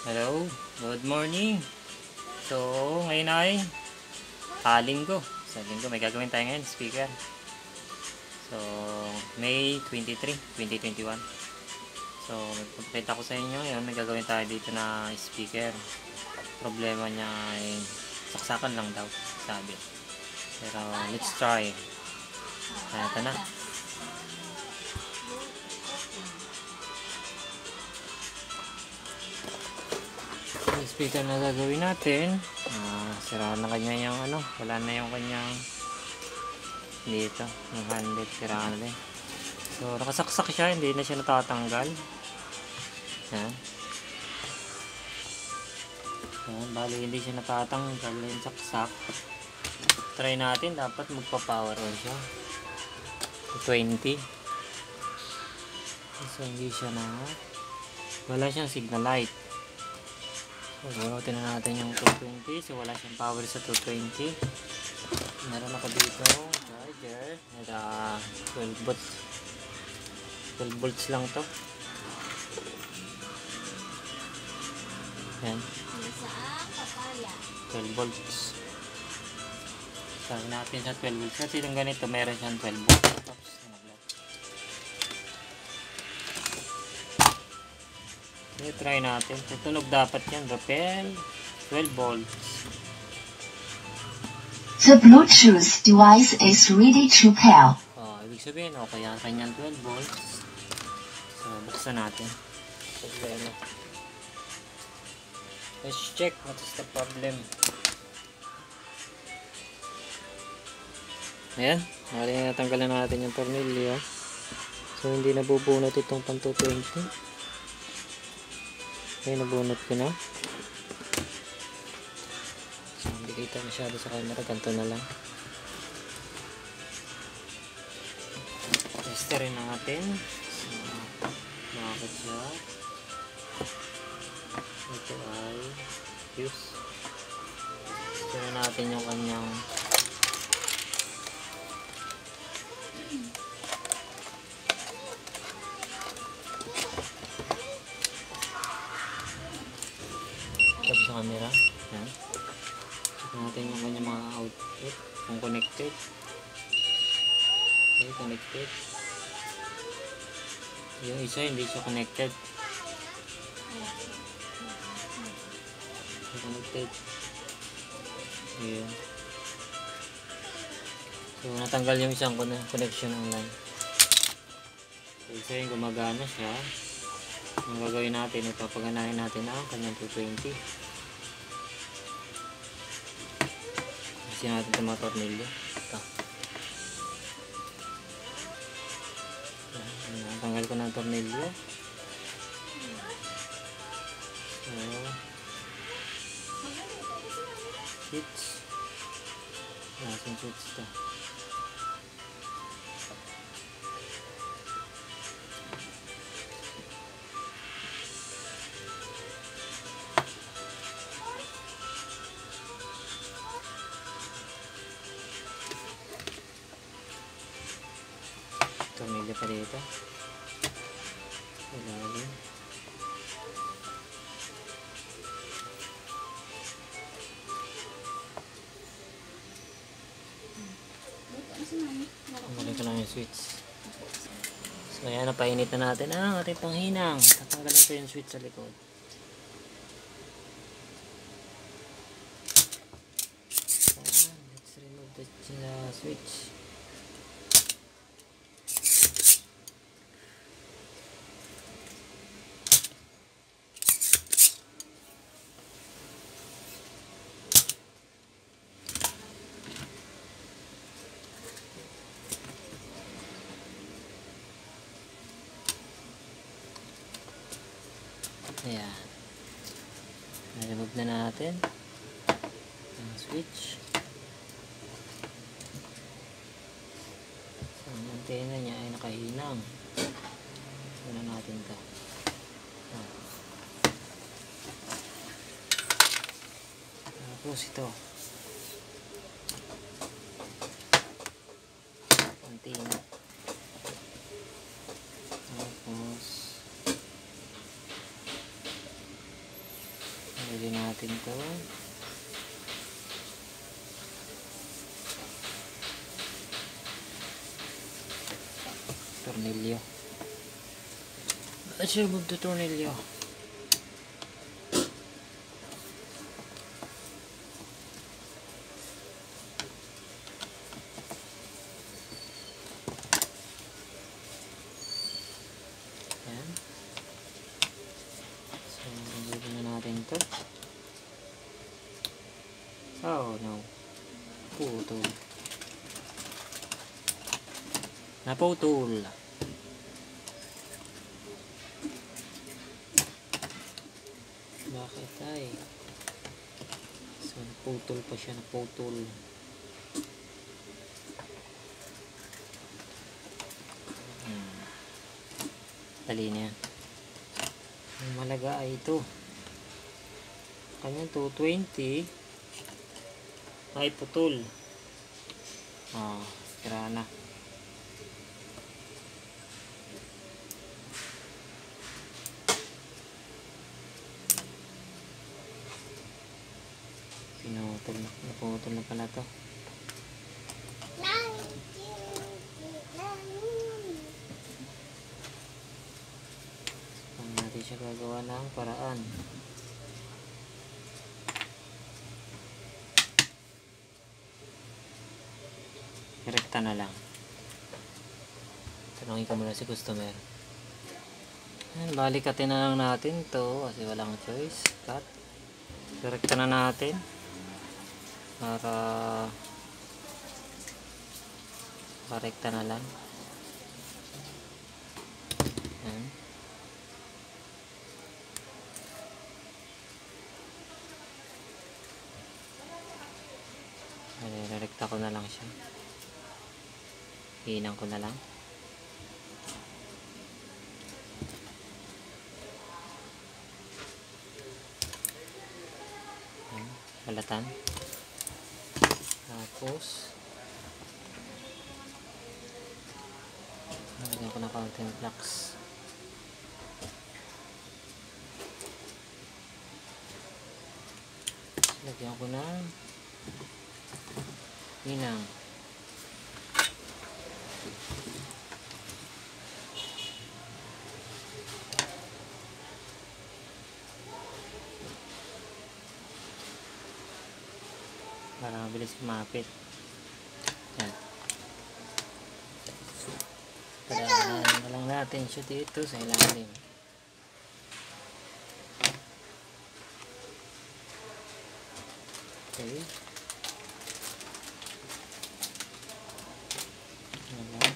Hello, good morning. So, ngayon ay ah, linggo. Sa linggo, may gagawin tayo ngayon, speaker. So, May 23, 2021. So, magpapakita ko sa inyo ngayon, may gagawin tayo dito na speaker. Problema niya ay saksakan lang daw, sabi. Pero, let's try. Kaya, na. Speaker na gagawin natin? Ah, sira na kanya yung ano wala na yung kanyang dito yung handle sira na din. So nakasaksak siya hindi na siya natatanggal. Yan. Yan bali hindi siya natatanggal yung saksak. Try natin dapat magpa power on siya. 20 so hindi siya na wala siyang signal light. So, bunutin na natin yung 220. So, wala siyang power sa 220. Meron ako dito charger. At uh, 12 volts. 12 volts lang to. Yan. Isaang papaya. 12 volts. Sabi natin sa 12 volts. Kasi yung ganito, meron siyang 12 volts. Sige, try natin. Tutunog dapat yan. Rappel. 12 volts. The Bluetooth device is ready to pair. Oh, ibig sabihin, okay ang kanyang 12 volts. So, buksan natin. Problema. Let's check what is the problem. Ayan, mali natanggalan natin yung tornilyo. So, hindi nabubunot itong pang 220. Okay, nabunot ko na. So, hindi kita masyado sa camera. Ganito na lang. Testerin natin. So, bakit siya? Ito ay fuse. Testerin natin yung kanyang connected. Yung isa hindi siya connected. Connected. Ayan. So, natanggal yung isang conne- connection online. So, isa yung gumagana siya. Ang gagawin natin, ipapaganahin natin ang kanyang 220. Kasi natin itong mga tornilyo. Ko ng tornilyo. So, switch. Nasaan switch ito? tornilyo pa dito napainit na natin ang ating panghinang. Tatanggalin ko yung switch sa likod. Let's remove the switch Ayan. Na-remove na natin ang switch. So, ang antena niya ay nakahinang. Una natin ito. Ah. Tapos ito. Antena. Tapos Tanggalin natin to. Tornilyo. Let's remove the tornilyo. Ayan. So, removin na natin to. Oh no. Putol. Naputol. Bakit ay? So, naputol pa siya. Naputol. Hmm. Dali na yan. Ang malaga ay ito. Kanyang 220 ay putol. Ah, tira na. Pinutol na. Naputol na pala to. Paano natin siya gagawa ng paraan? Rekta na lang. Tanongin ko muna si customer. Ayan, balikatin na lang natin to kasi walang choice. Cut. Rekta na natin. Para parekta na lang. Ayan. Ayan, ko na lang siya. Hinang ko na lang. Ayan, balatan. Tapos, lagyan ko na content blocks. Lagyan ko na hinang. Kumapit. Yan. Padaanan na lang natin siya dito sa ilalim. Okay. Yan lang.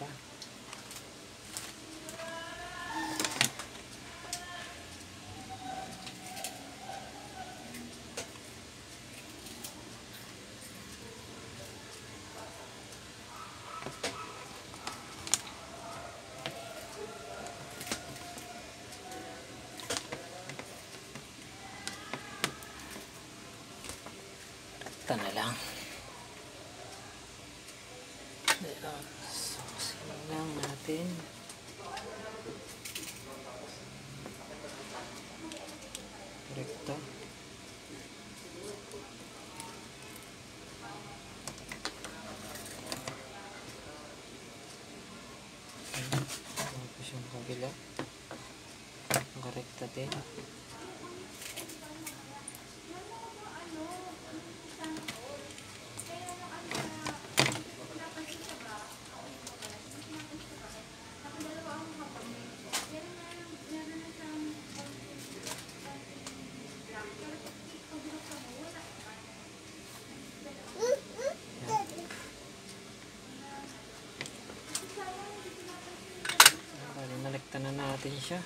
Pa. Ito na lang. Ayan. Sige lang natin. Rekta. Tapos yung kabila. Nakarekta din. Bali, nalikta na natin siya.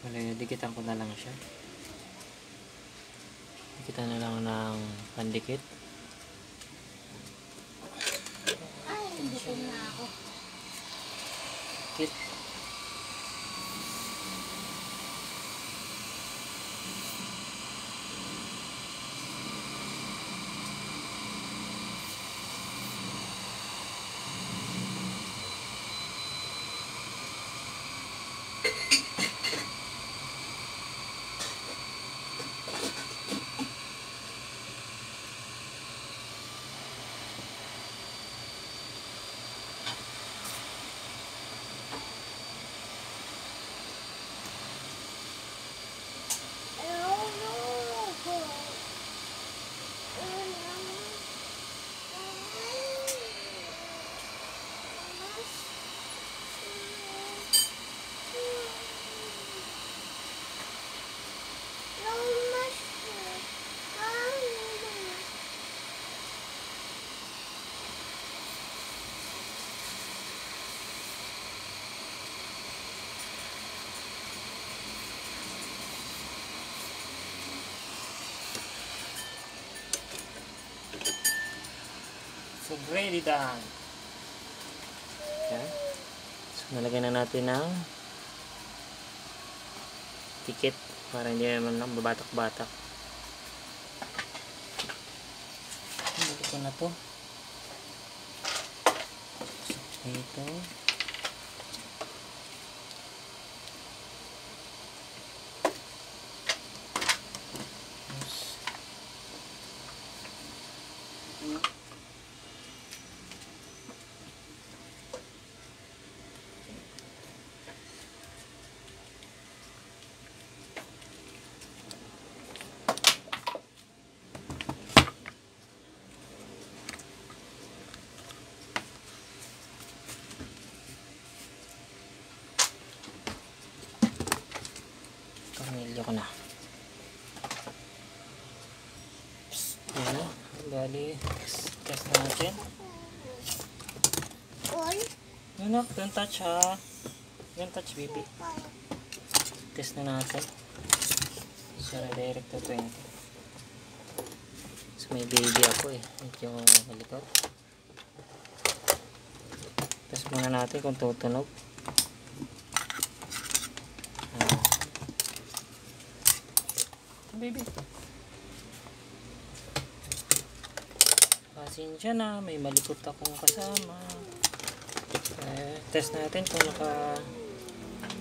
Bali, dikitan ko na lang siya. Dikitan na lang ng pandikit. Ay, hindi ko na ako. Kit. Ready done. Yan. So, nalagyan na natin ng ticket para hindi naman lang babatak-batak. Ko na to. Ito. Tapos, Tornilyo ko na. Yan. Bali, test natin. Anak, don't touch ha. Don't touch baby. Test na natin. So, direct to 20. So, may baby ako eh. Medyo malikot. Test muna natin kung tutunog. Ah. Baby. Pasensya na, may malikot akong kasama. Eh, test natin kung naka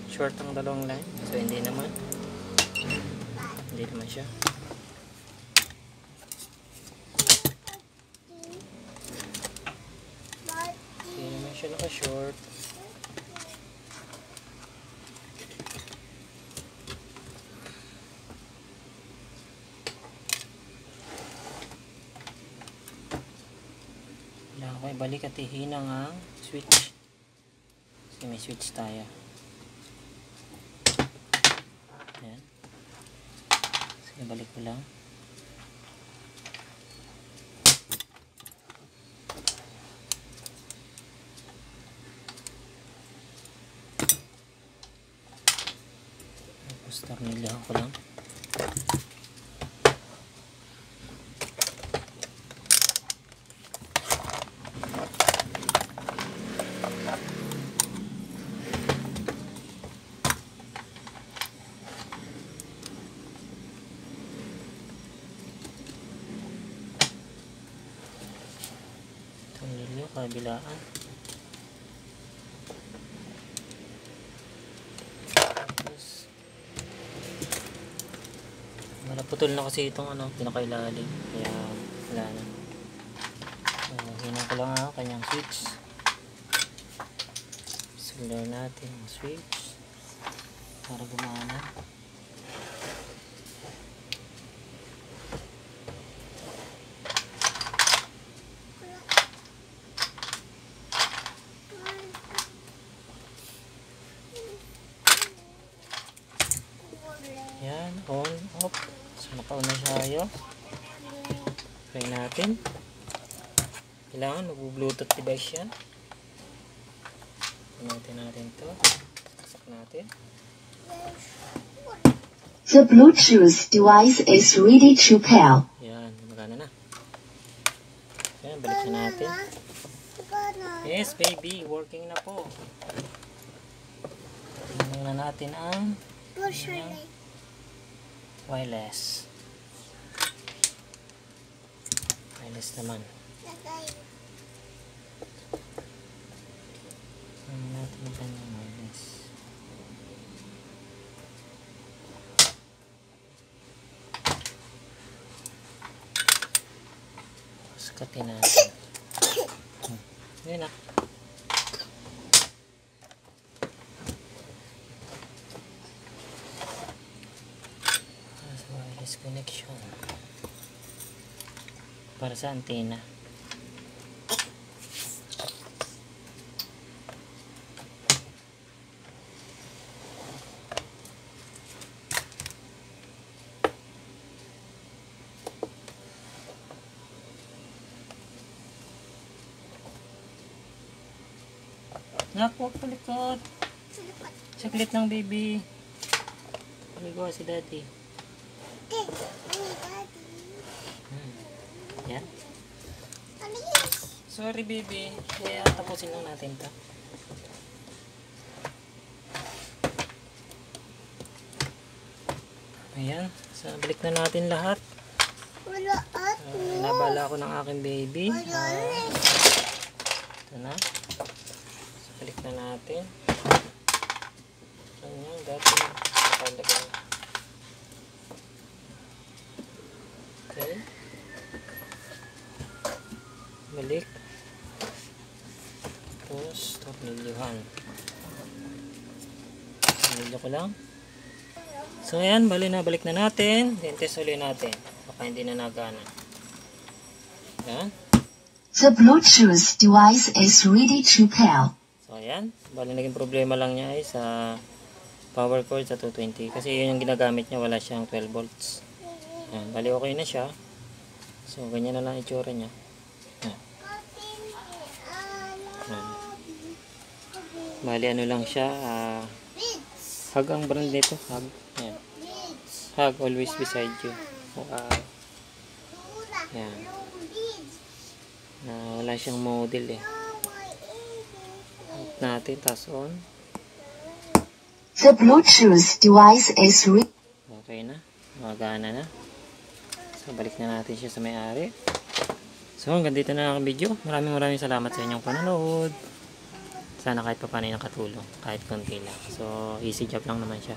short ang dalawang line. So, hindi naman. Hindi naman siya. Hindi naman siya naka short. Kailangan ko at ihinang ang switch. Kasi may switch tayo. Ayan. Sige, balik ko lang. Tapos tornilyo ko lang. Tornilyo, kabilaan. Tapos, malaputol na kasi itong ano, pinakailalim. Kaya, wala na. So, hinang ko lang ang kanyang switch. Sundar natin ang switch. Para gumana. Yan, on, off. So, naka-on na tayo. Try natin. Kailangan mag-bluetooth device yan. Natin natin to. Sasak natin. The Bluetooth device is ready to pair. Yan, magana na. Yan, balik na natin. Yes, baby, working na po. Tingnan na natin ang wireless. Wireless naman. Tingnan natin ang kanyang wireless. Sukatin natin. Hmm. Yun na. Connection. Para sa antena. Nak, huwag palikot. Saglit lang, baby. Paligaw si daddy. Hmm. Yan. Sorry, baby. Kaya tapusin lang natin to. Ayan. So, balik na natin lahat. Wala at. Uh, nabala ako ng aking baby. Ah, ito na. So, balik na natin. Ayan, dati nakalagay. Okay. Balik. Tapos, tornilyuhan. Tornilyo ko lang. So, ayan, bali na, balik na natin. Then, test ulit natin. Baka hindi na nagana. Ayan. The Bluetooth device is ready to pair. So, ayan. Bali, naging problema lang niya ay sa power cord sa 220. Kasi yun yung ginagamit niya. Wala siyang 12 volts. Ayan. Bali, okay na siya. So, ganyan na lang itsura niya. Ayan. Ayan. Bali, ano lang siya. ah, hug ang brand nito. Hug. Ayan. Hug, always beside you. Wow. Ayan. Na wala siyang model eh. Off natin, tas on. The Bluetooth device is ready. Okay na. Magana na. So, balik na natin siya sa may-ari. So, hanggang dito na lang ang video. Maraming maraming salamat sa inyong panonood. Sana kahit pa paano nakatulong. Kahit konti lang. So, easy job lang naman siya.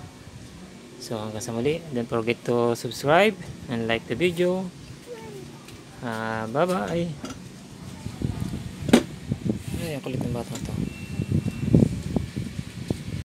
So, hanggang sa muli. Don't forget to subscribe and like the video. Ah, bye-bye. Ay, ang kulit ng bata to.